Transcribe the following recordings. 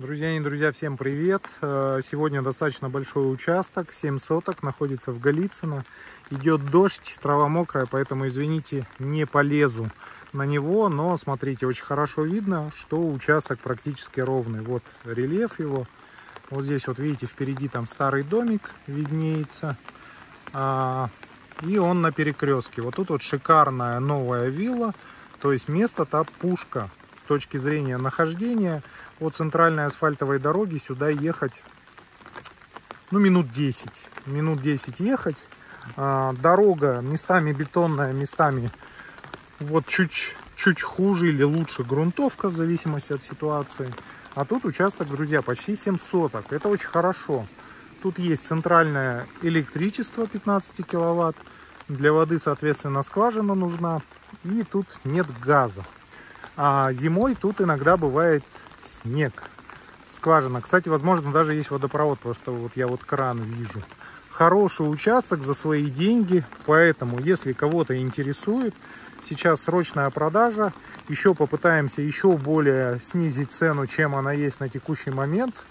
Друзья и друзья, всем привет! Э, сегодня достаточно большой участок, 7 соток, находится в Голицыно. Идет дождь, трава мокрая, поэтому, извините, не полезу на него. Но, смотрите, очень хорошо видно, что участок практически ровный. Вот рельеф его. Вот здесь вот, видите, впереди там старый домик виднеется. А, и он на перекрестке. Вот тут вот шикарная новая вилла. То есть место-то пушка точки зрения нахождения по центральной асфальтовой дороге сюда ехать, ну, минут 10. Минут 10 ехать. А, дорога местами бетонная, местами вот чуть, чуть хуже или лучше грунтовка, в зависимости от ситуации. А тут участок, друзья, почти 7 соток. Это очень хорошо. Тут есть центральное электричество 15 киловатт. Для воды, соответственно, скважина нужна. И тут нет газа. А зимой тут иногда бывает снег. Скважина. Кстати, возможно, даже есть водопровод, потому что вот я вот кран вижу. Хороший участок за свои деньги, поэтому, если кого-то интересует, сейчас срочная продажа. Еще попытаемся еще более снизить цену, чем она есть на текущий момент.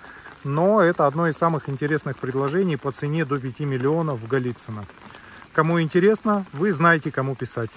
Но это одно из самых интересных предложений по цене до 5 миллионов в Голицыно. Кому интересно, вы знаете, кому писать.